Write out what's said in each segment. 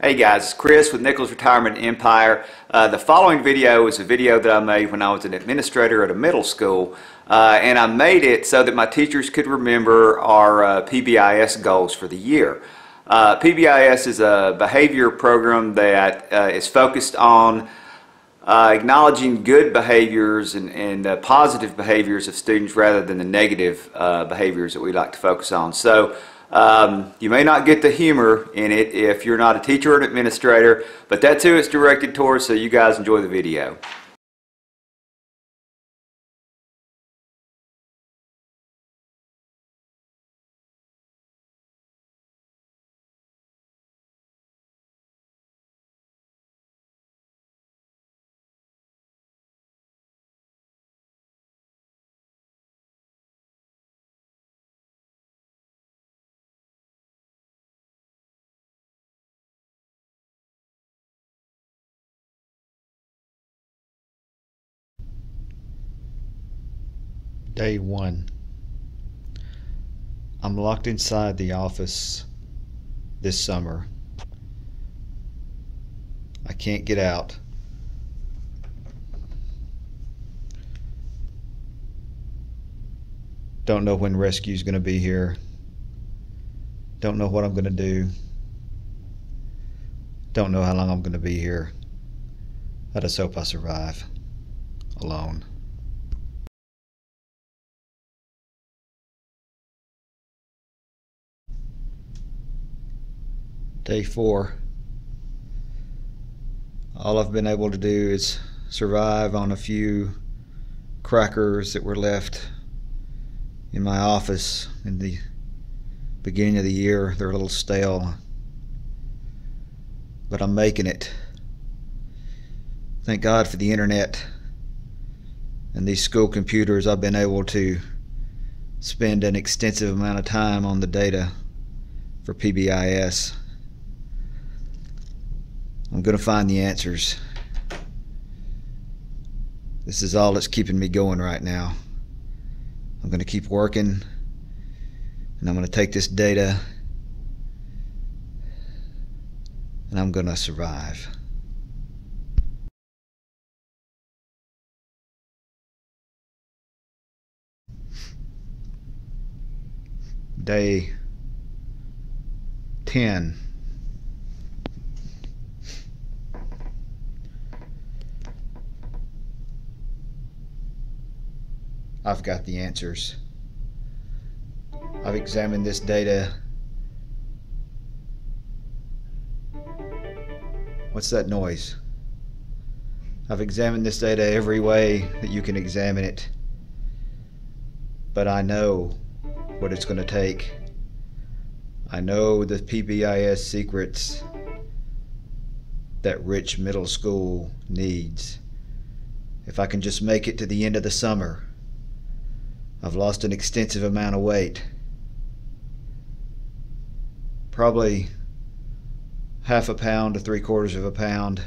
Hey guys, it's Chris with Nichols Retirement Empire. Uh, the following video is a video that I made when I was an administrator at a middle school. Uh, and I made it so that my teachers could remember our uh, PBIS goals for the year. Uh, PBIS is a behavior program that uh, is focused on uh, acknowledging good behaviors and, and positive behaviors of students rather than the negative behaviors that we like to focus on. So um, you may not get the humor in it if you're not a teacher or an administrator, but that's who it's directed towards, so you guys enjoy the video. Day one. I'm locked inside the office this summer. I can't get out. Don't know when rescue's going to be here. Don't know what I'm going to do. Don't know how long I'm going to be here. I just hope I survive alone. Day four. All I've been able to do is survive on a few crackers that were left in my office in the beginning of the year. They're a little stale, but I'm making it. Thank God for the internet and these school computers. I've been able to spend an extensive amount of time on the data for PBIS. I'm going to find the answers. This is all that's keeping me going right now. I'm going to keep working and I'm going to take this data and I'm going to survive. Day 10. I've got the answers. I've examined this data. What's that noise? I've examined this data every way that you can examine it. But I know what it's going to take. I know the PBIS secrets that Rich Middle School needs. If I can just make it to the end of the summer, I've lost an extensive amount of weight. Probably half a pound to three quarters of a pound.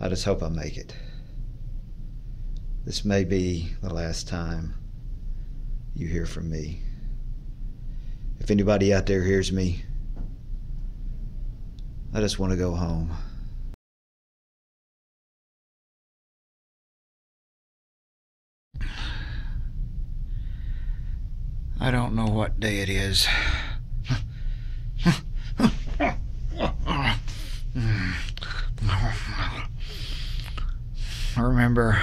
I just hope I make it. This may be the last time you hear from me. If anybody out there hears me, I just want to go home. I don't know what day it is. I remember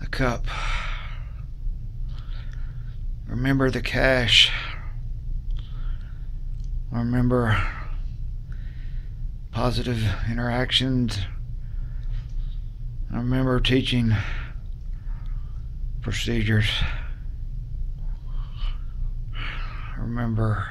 the cup. Remember the cash. I remember positive interactions. I remember teaching procedures remember